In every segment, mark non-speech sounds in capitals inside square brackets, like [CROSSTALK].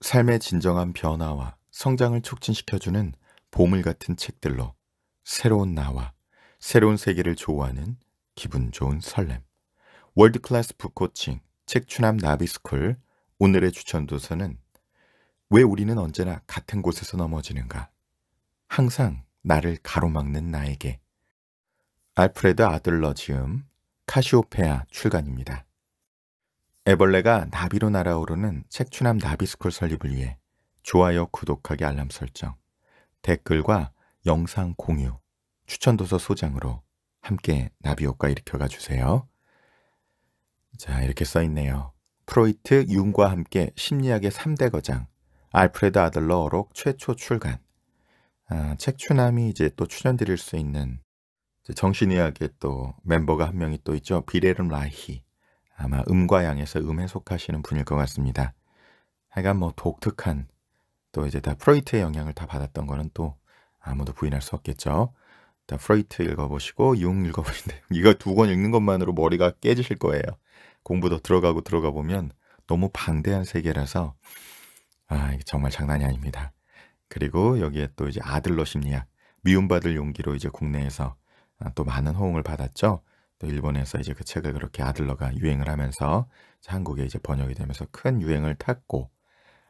삶의 진정한 변화와 성장을 촉진시켜주는 보물 같은 책들로 새로운 나와 새로운 세계를 좋아하는 기분 좋은 설렘. 월드클래스 북코칭 책추남 나비스쿨 오늘의 추천 도서는 왜 우리는 언제나 같은 곳에서 넘어지는가? 항상 나를 가로막는 나에게 알프레드 아들러 지음 카시오페아 출간입니다. 애벌레가 나비로 날아오르는 책추남 나비스쿨 설립을 위해 좋아요, 구독하기, 알람 설정, 댓글과 영상 공유, 추천도서 소장으로 함께 나비 효과 일으켜가 주세요. 자, 이렇게 써 있네요. 프로이트, 융과 함께 심리학의 3대 거장, 알프레드 아들러 어록 최초 출간. 아, 책추남이 이제 또 출연드릴 수 있는 정신의학의 또 멤버가 한 명이 또 있죠. 비레름 라히. 아마 음과 양에서 음에 속하시는 분일 것 같습니다. 하여간 뭐 독특한 또 이제 다 프로이트의 영향을 다 받았던 거는 또 아무도 부인할 수 없겠죠. 다 프로이트 읽어보시고 융 읽어보시는데 [LAUGHS] 이거 두 권 읽는 것만으로 머리가 깨지실 거예요. 공부도 들어가고 들어가 보면 너무 방대한 세계라서 아 정말 장난이 아닙니다. 그리고 여기에 또 이제 아들러 심리학 미움받을 용기로 이제 국내에서 또 많은 호응을 받았죠. 또 일본에서 이제 그 책을 그렇게 아들러가 유행을 하면서 한국에 이제 번역이 되면서 큰 유행을 탔고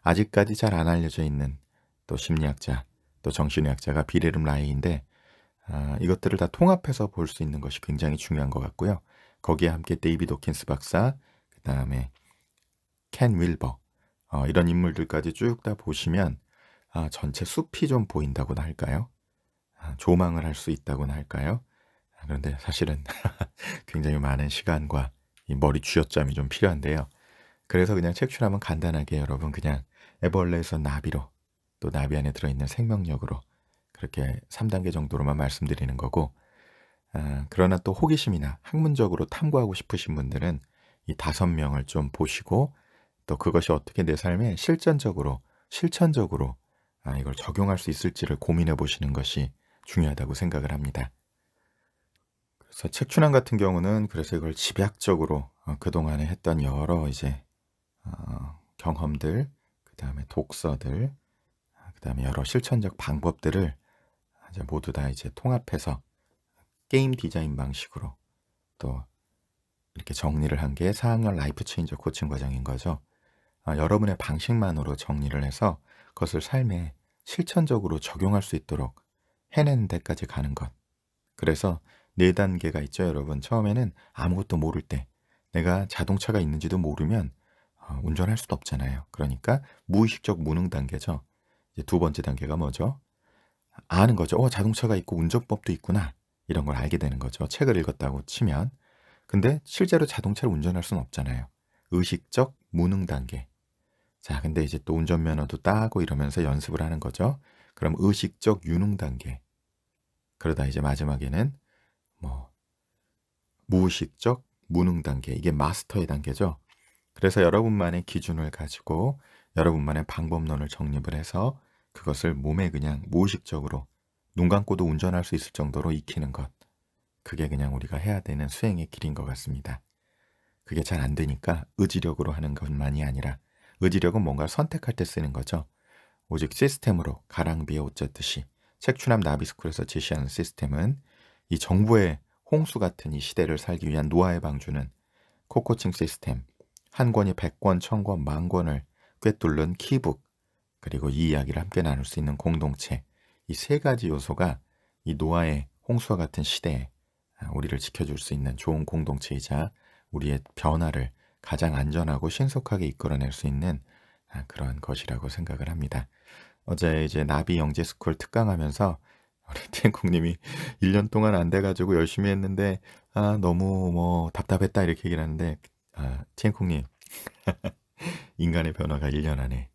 아직까지 잘 안 알려져 있는 또 심리학자 또 정신의학자가 빌헬름 라이히인데 아, 이것들을 다 통합해서 볼 수 있는 것이 굉장히 중요한 것 같고요. 거기에 함께 데이비드 호킨스 박사, 그 다음에 켄 윌버 어, 이런 인물들까지 쭉 다 보시면 아, 전체 숲이 좀 보인다고나 할까요? 아, 조망을 할 수 있다고나 할까요? 그런데 사실은 [LAUGHS] 굉장히 많은 시간과 이 머리 쥐어짬이 좀 필요한데요. 그래서 그냥 책출하면 간단하게 여러분 그냥 애벌레에서 나비로 또 나비 안에 들어있는 생명력으로 그렇게 3단계 정도로만 말씀드리는 거고 아, 그러나 또 호기심이나 학문적으로 탐구하고 싶으신 분들은 이 다섯 명을 좀 보시고 또 그것이 어떻게 내 삶에 실전적으로 실천적으로 아, 이걸 적용할 수 있을지를 고민해 보시는 것이 중요하다고 생각을 합니다. 그래서 책춘환 같은 경우는 그래서 이걸 집약적으로 어, 그동안에 했던 여러 이제 어, 경험들, 그 다음에 독서들, 그 다음에 여러 실천적 방법들을 이제 모두 다 이제 통합해서 게임 디자인 방식으로 또 이렇게 정리를 한 게 4학년 life changer 코칭 과정인 거죠. 아, 여러분의 방식만으로 정리를 해서 그것을 삶에 실천적으로 적용할 수 있도록 해내는 데까지 가는 것. 그래서 네 단계가 있죠, 여러분. 처음에는 아무것도 모를 때 내가 자동차가 있는지도 모르면 어, 운전할 수도 없잖아요. 그러니까 무의식적 무능 단계죠. 이제 두 번째 단계가 뭐죠? 아는 거죠. 어, 자동차가 있고 운전법도 있구나. 이런 걸 알게 되는 거죠. 책을 읽었다고 치면. 근데 실제로 자동차를 운전할 수는 없잖아요. 의식적 무능 단계. 자, 근데 이제 또 운전면허도 따고 이러면서 연습을 하는 거죠. 그럼 의식적 유능 단계. 그러다 이제 마지막에는 뭐 무의식적 무능 단계 이게 마스터의 단계죠. 그래서 여러분만의 기준을 가지고 여러분만의 방법론을 정립을 해서 그것을 몸에 그냥 무의식적으로 눈 감고도 운전할 수 있을 정도로 익히는 것. 그게 그냥 우리가 해야 되는 수행의 길인 것 같습니다. 그게 잘 안 되니까 의지력으로 하는 것만이 아니라 의지력은 뭔가 선택할 때 쓰는 거죠. 오직 시스템으로 가랑비에 옷 젖듯이 책추남 나비스쿨에서 제시하는 시스템은 이 정부의 홍수 같은 이 시대를 살기 위한 노아의 방주는 코코칭 시스템, 한 권이 100권, 1000권, 만 권을 꿰뚫는 키북, 그리고 이 이야기를 함께 나눌 수 있는 공동체, 이 세 가지 요소가 이 노아의 홍수와 같은 시대에 우리를 지켜줄 수 있는 좋은 공동체이자 우리의 변화를 가장 안전하고 신속하게 이끌어낼 수 있는 그러한 것이라고 생각을 합니다. 어제 이제 나비 영재 스쿨 특강하면서 우리天국님이 1년 [LAUGHS] 동안 안 돼가지고 열심히 했는데 아 너무 뭐 답답했다 이렇게 얘기를 하는데 아天국님 [LAUGHS] 인간의 변화가 1년 안에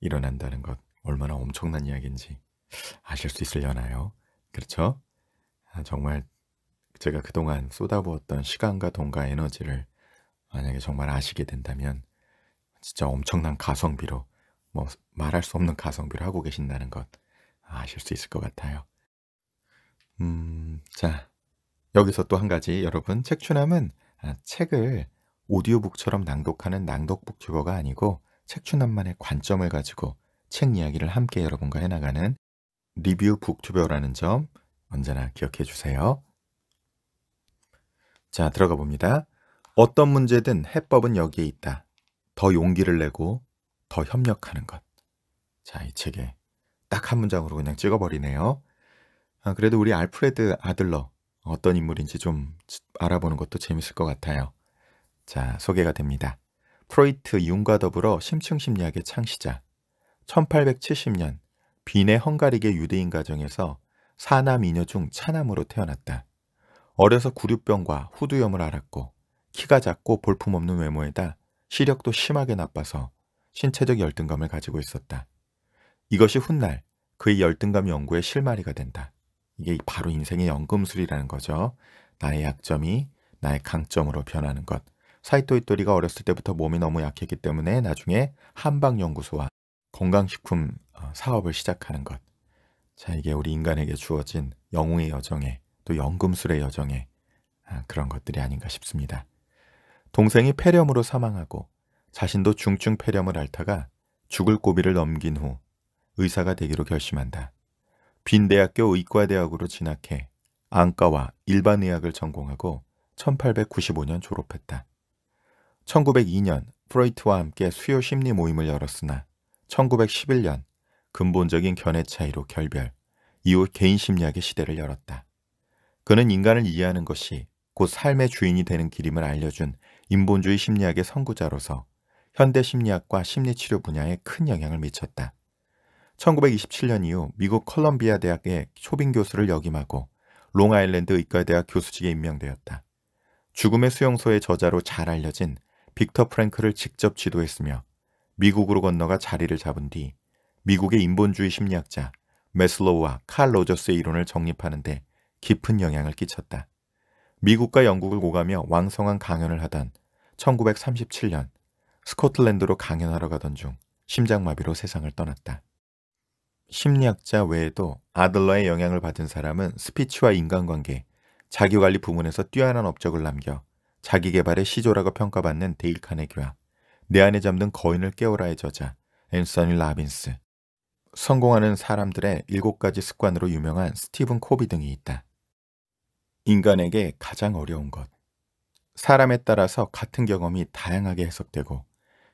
일어난다는 것 얼마나 엄청난 이야기인지 아실 수 있으려나요? 그렇죠? 아, 정말 제가 그동안 쏟아부었던 시간과 돈과 에너지를 만약에 정말 아시게 된다면 진짜 엄청난 가성비로 뭐 말할 수 없는 가성비를 하고 계신다는 것 아실 수 있을 것 같아요. 음, 자, 여기서 또 한 가지 여러분 책추남은 아, 책을 오디오북처럼 낭독하는 낭독북 튜버가 아니고 책추남만의 관점을 가지고 책 이야기를 함께 여러분과 해나가는 리뷰 북튜버라는 점 언제나 기억해 주세요. 자, 들어가 봅니다. 어떤 문제든 해법은 여기에 있다. 더 용기를 내고 더 협력하는 것. 자, 이 책에 딱 한 문장으로 그냥 찍어버리네요. 아, 그래도 우리 알프레드 아들러 어떤 인물인지 좀 알아보는 것도 재밌을 것 같아요. 자, 소개가 됩니다. 프로이트 융과 더불어 심층심리학의 창시자. 1870년 빈의 헝가리계 유대인 가정에서 사남 이녀 중 차남으로 태어났다. 어려서 구류병과 후두염을 앓았고 키가 작고 볼품없는 외모에다 시력도 심하게 나빠서 신체적 열등감을 가지고 있었다. 이것이 훗날 그의 열등감 연구의 실마리가 된다. 이게 바로 인생의 연금술이라는 거죠. 나의 약점이 나의 강점으로 변하는 것. 사이토 이토리가 어렸을 때부터 몸이 너무 약했기 때문에 나중에 한방연구소와 건강식품 어, 사업을 시작하는 것. 자, 이게 우리 인간에게 주어진 영웅의 여정에 또 연금술의 여정에 아, 그런 것들이 아닌가 싶습니다. 동생이 폐렴으로 사망하고 자신도 중증 폐렴을 앓다가 죽을 고비를 넘긴 후 의사가 되기로 결심한다. 빈 대학교 의과대학으로 진학해 안과와 일반의학을 전공하고 1895년 졸업했다. 1902년 프로이트와 함께 수요 심리 모임을 열었으나 1911년 근본적인 견해 차이로 결별, 이후 개인 심리학의 시대를 열었다. 그는 인간을 이해하는 것이 곧 삶의 주인이 되는 길임을 알려준 인본주의 심리학의 선구자로서 현대 심리학과 심리치료 분야에 큰 영향을 미쳤다. 1927년 이후 미국 컬럼비아 대학의 초빙 교수를 역임하고 롱아일랜드 의과대학 교수직에 임명되었다. 죽음의 수용소의 저자로 잘 알려진 빅터 프랭클을 직접 지도했으며 미국으로 건너가 자리를 잡은 뒤 미국의 인본주의 심리학자 메슬로우와 칼 로저스의 이론을 정립하는 데 깊은 영향을 끼쳤다. 미국과 영국을 오가며 왕성한 강연을 하던 1937년 스코틀랜드로 강연하러 가던 중 심장마비로 세상을 떠났다. 심리학자 외에도 아들러의 영향을 받은 사람은 스피치와 인간관계, 자기관리 부문에서 뛰어난 업적을 남겨 자기개발의 시조라고 평가받는 데일 카네기와 내 안에 잠든 거인을 깨워라의 저자 앤서니 라빈스, 성공하는 사람들의 일곱 가지 습관으로 유명한 스티븐 코비 등이 있다. 인간에게 가장 어려운 것. 사람에 따라서 같은 경험이 다양하게 해석되고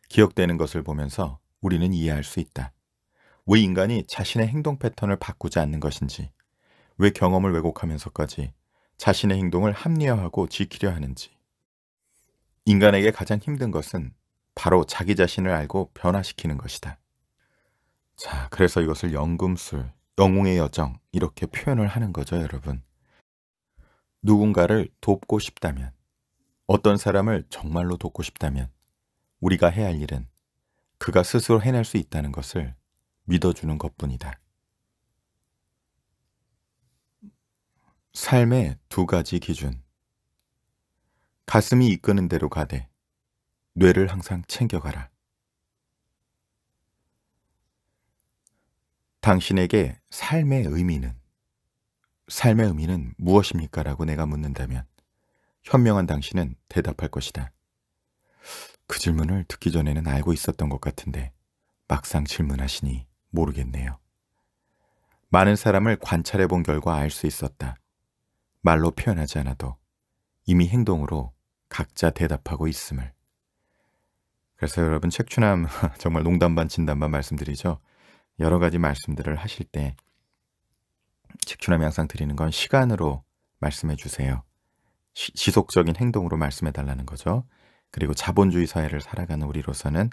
기억되는 것을 보면서 우리는 이해할 수 있다. 왜 인간이 자신의 행동 패턴을 바꾸지 않는 것인지, 왜 경험을 왜곡하면서까지 자신의 행동을 합리화하고 지키려 하는지. 인간에게 가장 힘든 것은 바로 자기 자신을 알고 변화시키는 것이다. 자, 그래서 이것을 연금술, 영웅의 여정, 이렇게 표현을 하는 거죠, 여러분. 누군가를 돕고 싶다면, 어떤 사람을 정말로 돕고 싶다면, 우리가 해야 할 일은 그가 스스로 해낼 수 있다는 것을 믿어주는 것 뿐이다. 삶의 두 가지 기준. 가슴이 이끄는 대로 가되, 뇌를 항상 챙겨가라. 당신에게 삶의 의미는, 삶의 의미는 무엇입니까? 라고 내가 묻는다면, 현명한 당신은 대답할 것이다. 그 질문을 듣기 전에는 알고 있었던 것 같은데, 막상 질문하시니 모르겠네요. 많은 사람을 관찰해 본 결과 알 수 있었다. 말로 표현하지 않아도 이미 행동으로 각자 대답하고 있음을. 그래서 여러분 책추남 [LAUGHS] 정말 농담 반 진담 반 말씀드리죠. 여러 가지 말씀들을 하실 때 직추남이 항상 드리는 건 시간으로 말씀해 주세요. 시, 지속적인 행동으로 말씀해 달라는 거죠. 그리고 자본주의 사회를 살아가는 우리로서는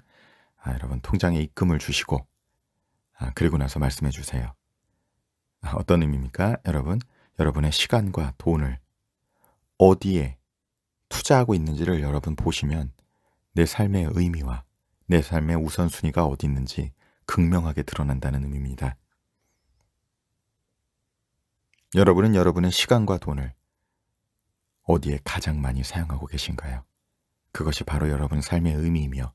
아, 여러분 통장에 입금을 주시고 아, 그리고 나서 말씀해 주세요. 아, 어떤 의미입니까? 여러분, 여러분의 시간과 돈을 어디에 투자하고 있는지를 여러분 보시면 내 삶의 의미와 내 삶의 우선순위가 어디 있는지 극명하게 드러난다는 의미입니다. 여러분은 여러분의 시간과 돈을 어디에 가장 많이 사용하고 계신가요? 그것이 바로 여러분 삶의 의미이며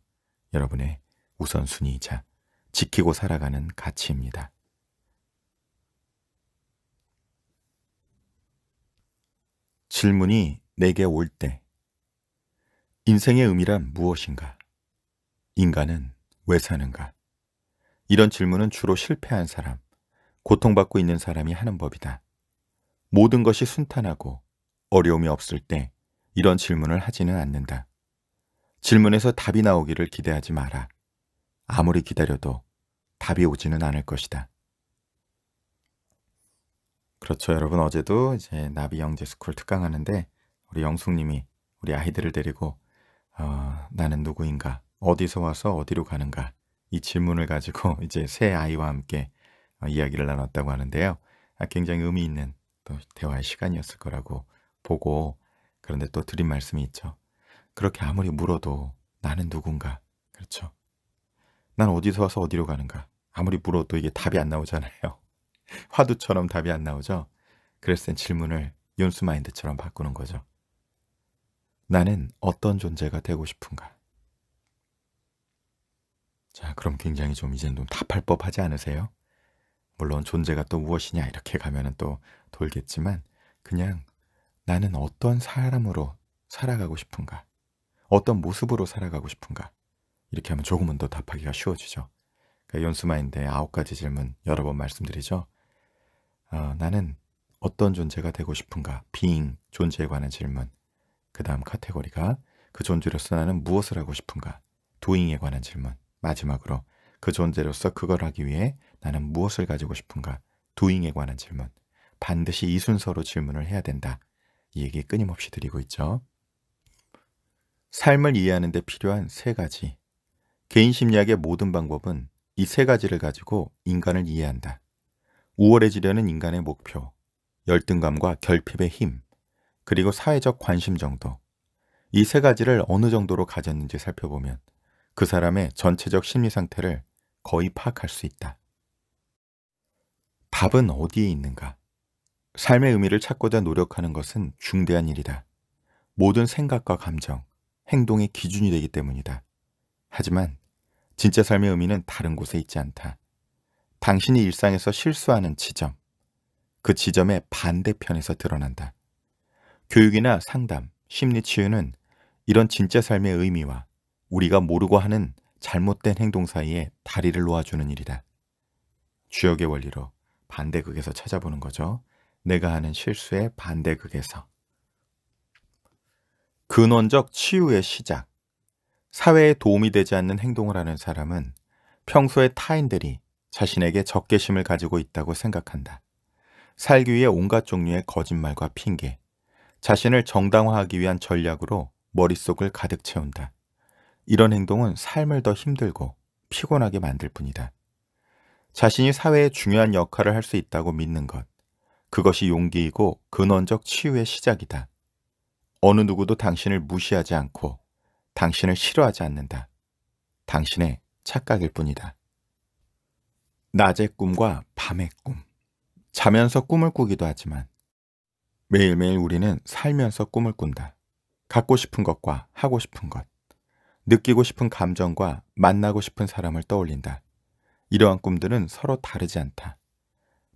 여러분의 우선순위이자 지키고 살아가는 가치입니다. 질문이 내게 올 때, 인생의 의미란 무엇인가? 인간은 왜 사는가? 이런 질문은 주로 실패한 사람, 고통받고 있는 사람이 하는 법이다. 모든 것이 순탄하고 어려움이 없을 때 이런 질문을 하지는 않는다. 질문에서 답이 나오기를 기대하지 마라. 아무리 기다려도 답이 오지는 않을 것이다. 그렇죠, 여러분. 어제도 이제 나비 영재 스쿨 특강하는데 우리 영숙님이 우리 아이들을 데리고 어, 나는 누구인가, 어디서 와서 어디로 가는가 이 질문을 가지고 [LAUGHS] 이제 세 아이와 함께 어, 이야기를 나눴다고 하는데요. 아, 굉장히 의미 있는 또 대화의 시간이었을 거라고 보고 그런데 또 드린 말씀이 있죠. 그렇게 아무리 물어도 나는 누군가 그렇죠. 난 어디서 와서 어디로 가는가 아무리 물어도 이게 답이 안 나오잖아요. [LAUGHS] 화두처럼 답이 안 나오죠. 그래서 땐 질문을 윤수 마인드처럼 바꾸는 거죠. 나는 어떤 존재가 되고 싶은가? 자, 그럼 굉장히 좀 이제는 좀 답할 법하지 않으세요? 물론 존재가 또 무엇이냐 이렇게 가면은 또 돌겠지만 그냥 나는 어떤 사람으로 살아가고 싶은가? 어떤 모습으로 살아가고 싶은가? 이렇게 하면 조금은 더 답하기가 쉬워지죠. 그러니까 연수마인드의 아홉 가지 질문 여러 번 말씀드리죠. 어, 나는 어떤 존재가 되고 싶은가? being, 존재에 관한 질문. 그 다음 카테고리가 그 존재로서 나는 무엇을 하고 싶은가? doing에 관한 질문. 마지막으로 그 존재로서 그걸 하기 위해 나는 무엇을 가지고 싶은가? doing에 관한 질문. 반드시 이 순서로 질문을 해야 된다. 이 얘기 끊임없이 드리고 있죠. 삶을 이해하는 데 필요한 세 가지. 개인 심리학의 모든 방법은 이 세 가지를 가지고 인간을 이해한다. 우월해지려는 인간의 목표, 열등감과 결핍의 힘, 그리고 사회적 관심 정도. 이 세 가지를 어느 정도로 가졌는지 살펴보면 그 사람의 전체적 심리 상태를 거의 파악할 수 있다. 답은 어디에 있는가? 삶의 의미를 찾고자 노력하는 것은 중대한 일이다. 모든 생각과 감정, 행동의 기준이 되기 때문이다. 하지만 진짜 삶의 의미는 다른 곳에 있지 않다. 당신이 일상에서 실수하는 지점, 그 지점의 반대편에서 드러난다. 교육이나 상담, 심리 치유는 이런 진짜 삶의 의미와 우리가 모르고 하는 잘못된 행동 사이에 다리를 놓아주는 일이다. 주역의 원리로 반대극에서 찾아보는 거죠. 내가 하는 실수의 반대극에서. 근원적 치유의 시작. 사회에 도움이 되지 않는 행동을 하는 사람은 평소에 타인들이 자신에게 적개심을 가지고 있다고 생각한다. 살기 위해 온갖 종류의 거짓말과 핑계, 자신을 정당화하기 위한 전략으로 머릿속을 가득 채운다. 이런 행동은 삶을 더 힘들고 피곤하게 만들 뿐이다. 자신이 사회에 중요한 역할을 할 수 있다고 믿는 것, 그것이 용기이고 근원적 치유의 시작이다. 어느 누구도 당신을 무시하지 않고 당신을 싫어하지 않는다. 당신의 착각일 뿐이다. 낮의 꿈과 밤의 꿈. 자면서 꿈을 꾸기도 하지만 매일매일 우리는 살면서 꿈을 꾼다. 갖고 싶은 것과 하고 싶은 것, 느끼고 싶은 감정과 만나고 싶은 사람을 떠올린다. 이러한 꿈들은 서로 다르지 않다.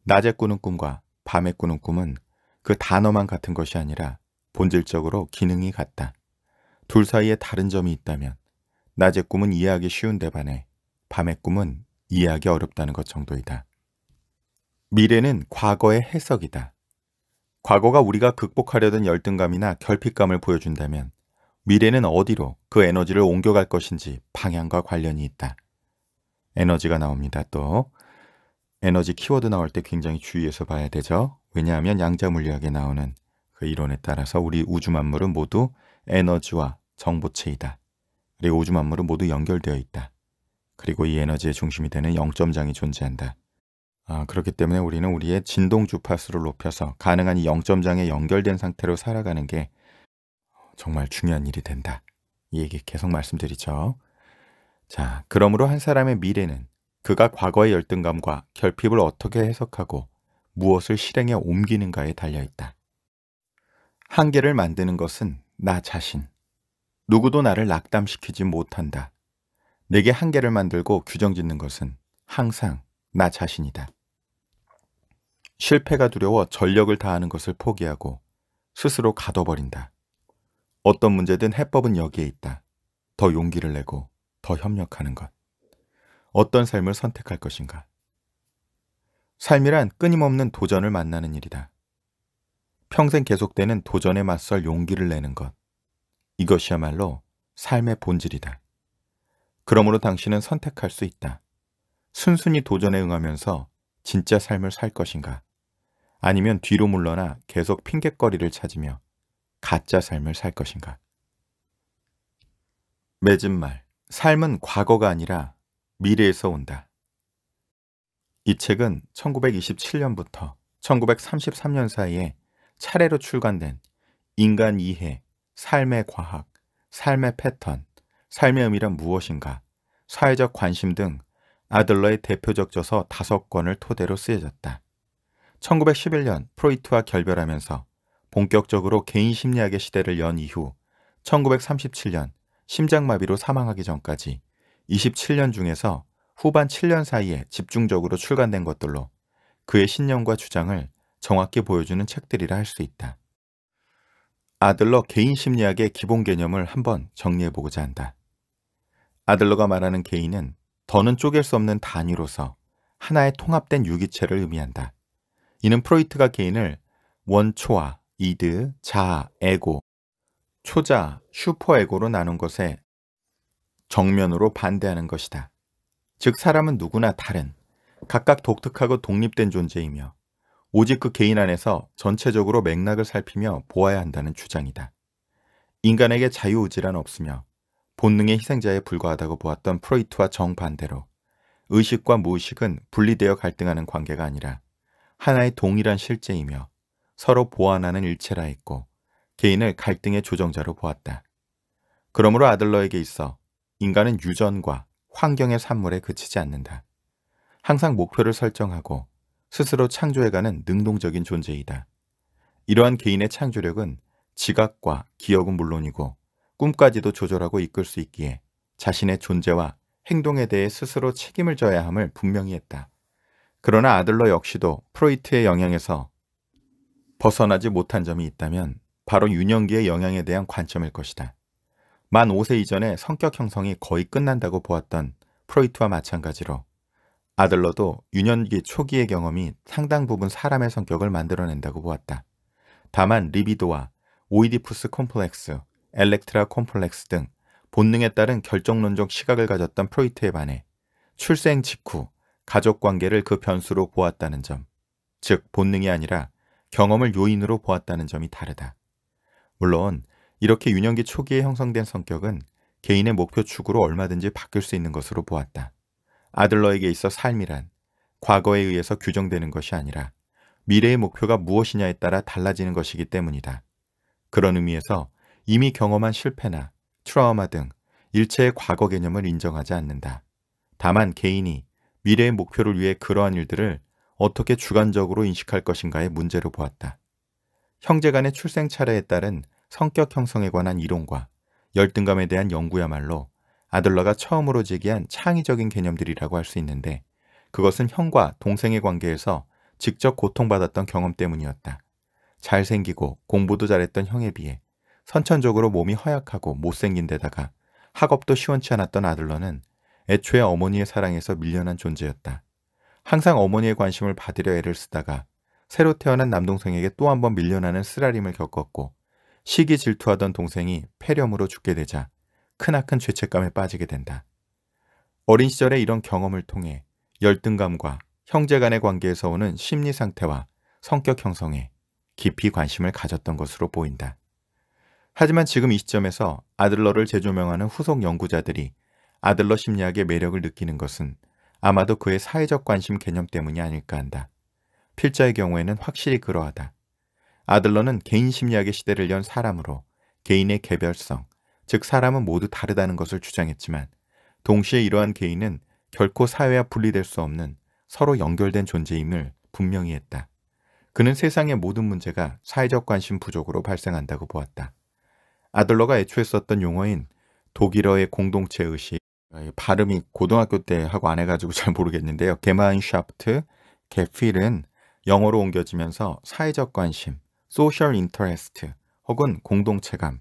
낮에 꾸는 꿈과 밤에 꾸는 꿈은 그 단어만 같은 것이 아니라 본질적으로 기능이 같다. 둘 사이에 다른 점이 있다면 낮의 꿈은 이해하기 쉬운데 반해 밤의 꿈은 이해하기 어렵다는 것 정도이다. 미래는 과거의 해석이다. 과거가 우리가 극복하려던 열등감이나 결핍감을 보여준다면 미래는 어디로 그 에너지를 옮겨갈 것인지 방향과 관련이 있다. 에너지가 나옵니다. 또 에너지 키워드 나올 때 굉장히 주의해서 봐야 되죠. 왜냐하면 양자 물리학에 나오는 그 이론에 따라서 우리 우주 만물은 모두 에너지와 정보체이다. 그리고 우주 만물은 모두 연결되어 있다. 그리고 이 에너지의 중심이 되는 영점장이 존재한다. 아, 그렇기 때문에 우리는 우리의 진동 주파수를 높여서 가능한 이 영점장에 연결된 상태로 살아가는 게 정말 중요한 일이 된다. 이 얘기 계속 말씀드리죠. 자, 그러므로 한 사람의 미래는 그가 과거의 열등감과 결핍을 어떻게 해석하고 무엇을 실행에 옮기는가에 달려 있다. 한계를 만드는 것은 나 자신. 누구도 나를 낙담시키지 못한다. 내게 한계를 만들고 규정 짓는 것은 항상 나 자신이다. 실패가 두려워 전력을 다하는 것을 포기하고 스스로 가둬버린다. 어떤 문제든 해법은 여기에 있다. 더 용기를 내고 더 협력하는 것. 어떤 삶을 선택할 것인가? 삶이란 끊임없는 도전을 만나는 일이다. 평생 계속되는 도전에 맞설 용기를 내는 것. 이것이야말로 삶의 본질이다. 그러므로 당신은 선택할 수 있다. 순순히 도전에 응하면서 진짜 삶을 살 것인가? 아니면 뒤로 물러나 계속 핑곗거리를 찾으며 가짜 삶을 살 것인가? 맺은 말. 삶은 과거가 아니라 미래에서 온다. 이 책은 1927년부터 1933년 사이에 차례로 출간된 인간 이해, 삶의 과학, 삶의 패턴, 삶의 의미란 무엇인가, 사회적 관심 등 아들러의 대표적 저서 다섯 권을 토대로 쓰여졌다. 1911년 프로이트와 결별하면서 본격적으로 개인 심리학의 시대를 연 이후 1937년 심장마비로 사망하기 전까지 27년 중에서 후반 7년 사이에 집중적으로 출간된 것들로 그의 신념과 주장을 정확히 보여주는 책들이라 할 수 있다. 아들러 개인 심리학의 기본 개념을 한번 정리해 보고자 한다. 아들러가 말하는 개인은 더는 쪼갤 수 없는 단위로서 하나의 통합된 유기체를 의미한다. 이는 프로이트가 개인을 원초와 이드, 자아, 에고, 초자, 슈퍼에고로 나눈 것에 정면으로 반대하는 것이다. 즉 사람은 누구나 다른, 각각 독특하고 독립된 존재이며 오직 그 개인 안에서 전체적으로 맥락을 살피며 보아야 한다는 주장이다. 인간에게 자유의지란 없으며 본능의 희생자에 불과하다고 보았던 프로이트와 정반대로 의식과 무의식은 분리되어 갈등하는 관계가 아니라 하나의 동일한 실제이며 서로 보완하는 일체라 했고 개인을 갈등의 조정자로 보았다. 그러므로 아들러에게 있어 인간은 유전과 환경의 산물에 그치지 않는다. 항상 목표를 설정하고 스스로 창조해가는 능동적인 존재이다. 이러한 개인의 창조력은 지각과 기억은 물론이고 꿈까지도 조절하고 이끌 수 있기에 자신의 존재와 행동에 대해 스스로 책임을 져야 함을 분명히 했다. 그러나 아들러 역시도 프로이트의 영향에서 벗어나지 못한 점이 있다면 바로 유년기의 영향에 대한 관점일 것이다. 만 5세 이전에 성격 형성이 거의 끝난다고 보았던 프로이트와 마찬가지로 아들러도 유년기 초기의 경험이 상당 부분 사람의 성격을 만들어낸다고 보았다. 다만 리비도와 오이디푸스 콤플렉스, 엘렉트라 콤플렉스 등 본능에 따른 결정론적 시각을 가졌던 프로이트에 반해 출생 직후 가족 관계를 그 변수로 보았다는 점, 즉 본능이 아니라 경험을 요인으로 보았다는 점이 다르다. 물론 이렇게 유년기 초기에 형성된 성격은 개인의 목표 축으로 얼마든지 바뀔 수 있는 것으로 보았다. 아들러에게 있어 삶이란 과거에 의해서 규정되는 것이 아니라 미래의 목표가 무엇이냐에 따라 달라지는 것이기 때문이다. 그런 의미에서 이미 경험한 실패나 트라우마 등 일체의 과거 개념을 인정하지 않는다. 다만 개인이 미래의 목표를 위해 그러한 일들을 어떻게 주관적으로 인식할 것인가의 문제로 보았다. 형제 간의 출생 차례에 따른 성격 형성에 관한 이론과 열등감에 대한 연구야말로 아들러가 처음으로 제기한 창의적인 개념들이라고 할 수 있는데 그것은 형과 동생의 관계에서 직접 고통받았던 경험 때문이었다. 잘생기고 공부도 잘했던 형에 비해 선천적으로 몸이 허약하고 못생긴 데다가 학업도 시원치 않았던 아들러는 애초에 어머니의 사랑에서 밀려난 존재였다. 항상 어머니의 관심을 받으려 애를 쓰다가 새로 태어난 남동생에게 또 한 번 밀려나는 쓰라림을 겪었고 시기 질투하던 동생이 폐렴으로 죽게 되자 크나큰 죄책감에 빠지게 된다. 어린 시절의 이런 경험을 통해 열등감과 형제 간의 관계에서 오는 심리 상태와 성격 형성에 깊이 관심을 가졌던 것으로 보인다. 하지만 지금 이 시점에서 아들러를 재조명하는 후속 연구자들이 아들러 심리학의 매력을 느끼는 것은 아마도 그의 사회적 관심 개념 때문이 아닐까 한다. 필자의 경우에는 확실히 그러하다. 아들러는 개인 심리학의 시대를 연 사람으로 개인의 개별성, 즉 사람은 모두 다르다는 것을 주장했지만 동시에 이러한 개인은 결코 사회와 분리될 수 없는 서로 연결된 존재임을 분명히 했다. 그는 세상의 모든 문제가 사회적 관심 부족으로 발생한다고 보았다. 아들러가 애초에 썼던 용어인 독일어의 공동체 의식, 발음이 고등학교 때 하고 안 해가지고 잘 모르겠는데요. 게마인샤프트, 게필은 영어로 옮겨지면서 사회적 관심, social interest 혹은 공동체감,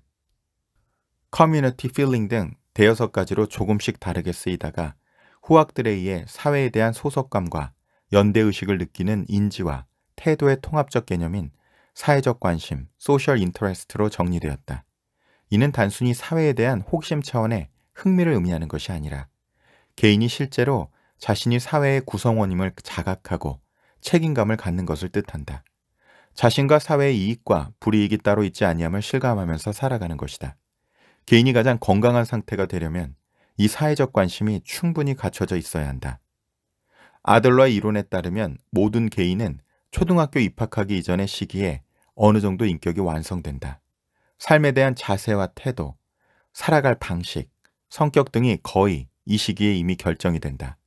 community feeling 등 대여섯 가지로 조금씩 다르게 쓰이다가 후학들에 의해 사회에 대한 소속감과 연대의식을 느끼는 인지와 태도의 통합적 개념인 사회적 관심, social interest로 정리되었다. 이는 단순히 사회에 대한 호기심 차원의 흥미를 의미하는 것이 아니라 개인이 실제로 자신이 사회의 구성원임을 자각하고 책임감을 갖는 것을 뜻한다. 자신과 사회의 이익과 불이익이 따로 있지 아니함을 실감하면서 살아가는 것이다. 개인이 가장 건강한 상태가 되려면 이 사회적 관심이 충분히 갖춰져 있어야 한다. 아들러의 이론에 따르면 모든 개인은 초등학교 입학하기 이전의 시기에 어느 정도 인격이 완성된다. 삶에 대한 자세와 태도, 살아갈 방식, 성격 등이 거의 이 시기에 이미 결정이 된다.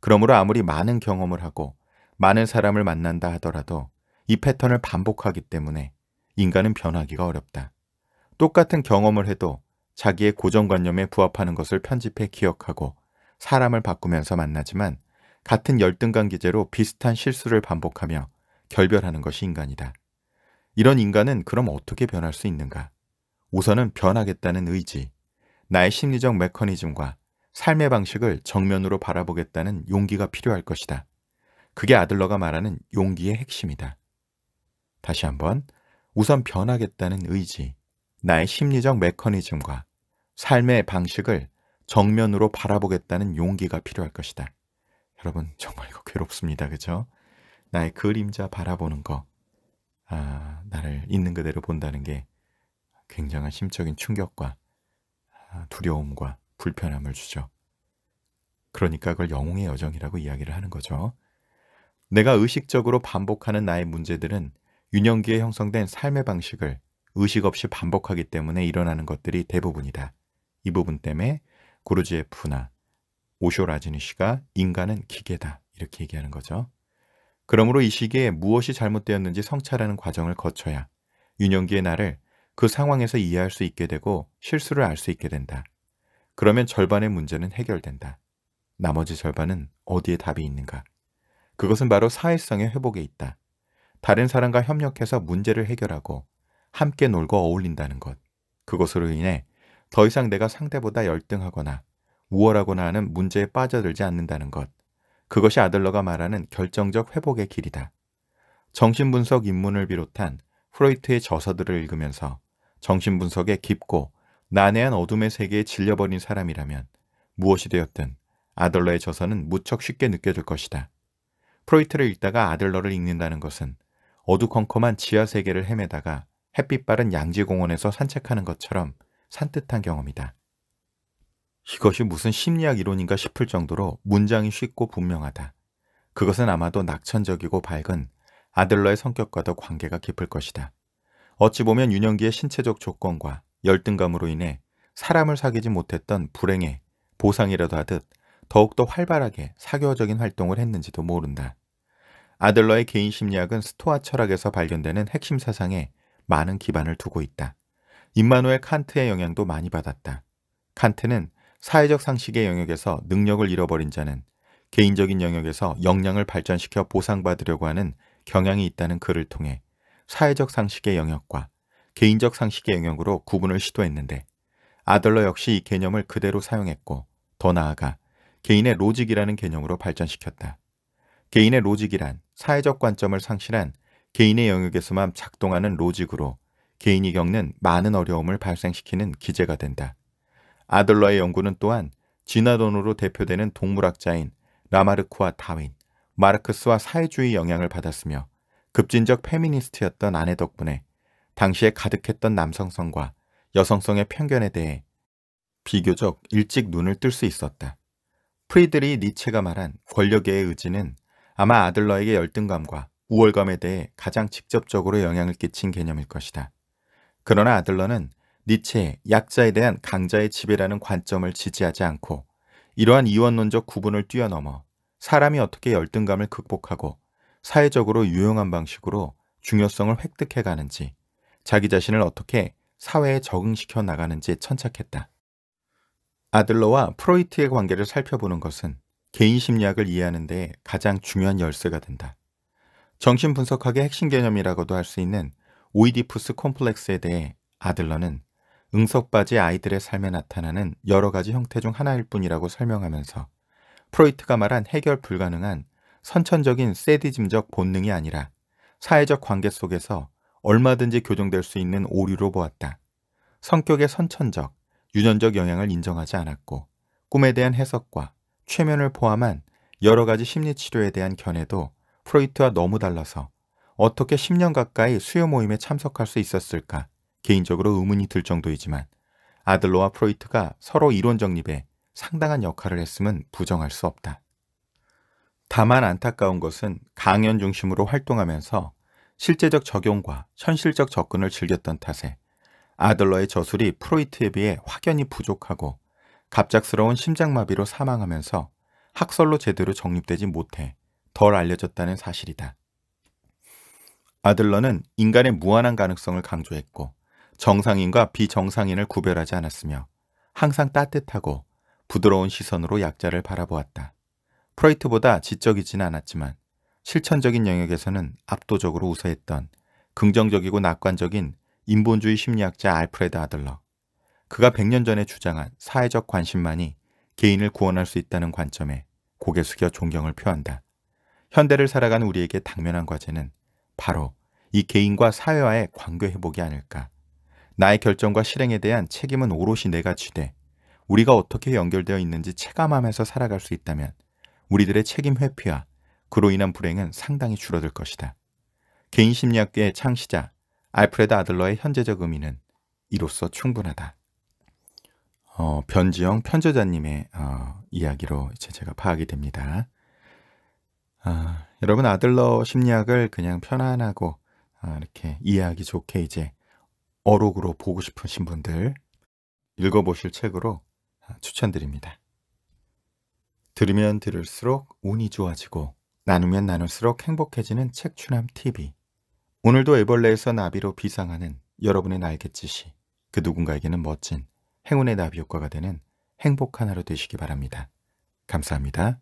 그러므로 아무리 많은 경험을 하고 많은 사람을 만난다 하더라도 이 패턴을 반복하기 때문에 인간은 변하기가 어렵다. 똑같은 경험을 해도 자기의 고정관념에 부합하는 것을 편집해 기억하고 사람을 바꾸면서 만나지만 같은 열등감 기제로 비슷한 실수를 반복하며 결별하는 것이 인간이다. 이런 인간은 그럼 어떻게 변할 수 있는가? 우선은 변하겠다는 의지, 나의 심리적 메커니즘과 삶의 방식을 정면으로 바라보겠다는 용기가 필요할 것이다. 그게 아들러가 말하는 용기의 핵심이다. 다시 한번, 우선 변하겠다는 의지, 나의 심리적 메커니즘과 삶의 방식을 정면으로 바라보겠다는 용기가 필요할 것이다. 여러분, 정말 이거 괴롭습니다. 그죠? 나의 그림자 바라보는 거, 아, 나를 있는 그대로 본다는 게 굉장한 심적인 충격과 아, 두려움과 불편함을 주죠. 그러니까 그걸 영웅의 여정이라고 이야기를 하는 거죠. 내가 의식적으로 반복하는 나의 문제들은 유년기에 형성된 삶의 방식을 의식 없이 반복하기 때문에 일어나는 것들이 대부분이다. 이 부분 때문에 고르지에프나 오쇼 라지니 씨가 인간은 기계다 이렇게 얘기하는 거죠. 그러므로 이 시기에 무엇이 잘못되었는지 성찰하는 과정을 거쳐야 유년기의 나를 그 상황에서 이해할 수 있게 되고 실수를 알 수 있게 된다. 그러면 절반의 문제는 해결된다. 나머지 절반은 어디에 답이 있는가? 그것은 바로 사회성의 회복에 있다. 다른 사람과 협력해서 문제를 해결하고 함께 놀고 어울린다는 것. 그것으로 인해 더 이상 내가 상대보다 열등하거나 우월하거나 하는 문제에 빠져들지 않는다는 것. 그것이 아들러가 말하는 결정적 회복의 길이다. 정신분석 입문을 비롯한 프로이트의 저서들을 읽으면서 정신분석에 깊고 난해한 어둠의 세계에 질려버린 사람이라면 무엇이 되었든 아들러의 저서는 무척 쉽게 느껴질 것이다. 프로이트를 읽다가 아들러를 읽는다는 것은 어두컴컴한 지하 세계를 헤매다가 햇빛 바른 양지공원에서 산책하는 것처럼 산뜻한 경험이다. 이것이 무슨 심리학 이론인가 싶을 정도로 문장이 쉽고 분명하다. 그것은 아마도 낙천적이고 밝은 아들러의 성격과도 관계가 깊을 것이다. 어찌 보면 유년기의 신체적 조건과 열등감으로 인해 사람을 사귀지 못했던 불행의 보상이라도 하듯 더욱더 활발하게 사교적인 활동을 했는지도 모른다. 아들러의 개인 심리학은 스토아 철학에서 발견되는 핵심 사상에 많은 기반을 두고 있다. 임마누엘 칸트의 영향도 많이 받았다. 칸트는 사회적 상식의 영역에서 능력을 잃어버린 자는 개인적인 영역에서 역량을 발전시켜 보상받으려고 하는 경향이 있다는 글을 통해 사회적 상식의 영역과 개인적 상식의 영역으로 구분을 시도했는데 아들러 역시 이 개념을 그대로 사용했고 더 나아가 개인의 로직이라는 개념으로 발전시켰다. 개인의 로직이란 사회적 관점을 상실한 개인의 영역에서만 작동하는 로직으로 개인이 겪는 많은 어려움을 발생시키는 기제가 된다. 아들러의 연구는 또한 진화론으로 대표되는 동물학자인 라마르크와 다윈, 마르크스와 사회주의 영향을 받았으며 급진적 페미니스트였던 아내 덕분에 당시에 가득했던 남성성과 여성성의 편견에 대해 비교적 일찍 눈을 뜰 수 있었다. 프리드리히 니체가 말한 권력의 의지는 아마 아들러에게 열등감과 우월감에 대해 가장 직접적으로 영향을 끼친 개념일 것이다. 그러나 아들러는 니체의 약자에 대한 강자의 지배라는 관점을 지지하지 않고 이러한 이원론적 구분을 뛰어넘어 사람이 어떻게 열등감을 극복하고 사회적으로 유용한 방식으로 중요성을 획득해 가는지 자기 자신을 어떻게 사회에 적응시켜 나가는지 천착했다. 아들러와 프로이트의 관계를 살펴보는 것은 개인 심리학을 이해하는 데 가장 중요한 열쇠가 된다. 정신분석학의 핵심 개념이라고도 할 수 있는 오이디푸스 콤플렉스에 대해 아들러는 응석바지 아이들의 삶에 나타나는 여러 가지 형태 중 하나일 뿐이라고 설명하면서 프로이트가 말한 해결 불가능한 선천적인 세디즘적 본능이 아니라 사회적 관계 속에서 얼마든지 교정될 수 있는 오류로 보았다. 성격의 선천적, 유전적 영향을 인정하지 않았고 꿈에 대한 해석과 최면을 포함한 여러 가지 심리 치료에 대한 견해도 프로이트와 너무 달라서 어떻게 10년 가까이 수요 모임에 참석할 수 있었을까 개인적으로 의문이 들 정도이지만 아들러와 프로이트가 서로 이론 정립에 상당한 역할을 했음은 부정할 수 없다. 다만 안타까운 것은 강연 중심으로 활동하면서 실제적 적용과 현실적 접근을 즐겼던 탓에 아들러의 저술이 프로이트에 비해 확연히 부족하고 갑작스러운 심장마비로 사망하면서 학설로 제대로 정립되지 못해 덜 알려졌다는 사실이다. 아들러는 인간의 무한한 가능성을 강조했고 정상인과 비정상인을 구별하지 않았으며 항상 따뜻하고 부드러운 시선으로 약자를 바라보았다. 프로이트보다 지적이지는 않았지만 실천적인 영역에서는 압도적으로 우세했던 긍정적이고 낙관적인 인본주의 심리학자 알프레드 아들러. 그가 100년 전에 주장한 사회적 관심만이 개인을 구원할 수 있다는 관점에 고개 숙여 존경을 표한다. 현대를 살아가는 우리에게 당면한 과제는 바로 이 개인과 사회와의 관계 회복이 아닐까. 나의 결정과 실행에 대한 책임은 오롯이 내가 지되 우리가 어떻게 연결되어 있는지 체감하면서 살아갈 수 있다면 우리들의 책임 회피와 그로 인한 불행은 상당히 줄어들 것이다. 개인 심리학계의 창시자 알프레드 아들러의 현재적 의미는 이로써 충분하다. 어, 변지영 편저자님의 어, 이야기로 이제 제가 파악이 됩니다. 아, 여러분 아들러 심리학을 그냥 편안하고 아, 이렇게 이해하기 좋게 이제 어록으로 보고 싶으신 분들 읽어보실 책으로 아, 추천드립니다. 들으면 들을수록 운이 좋아지고 나누면 나눌수록 행복해지는 책 추남 TV. 오늘도 애벌레에서 나비로 비상하는 여러분의 날갯짓이 그 누군가에게는 멋진 행운의 나비 효과가 되는 행복한 하루 되시기 바랍니다. 감사합니다.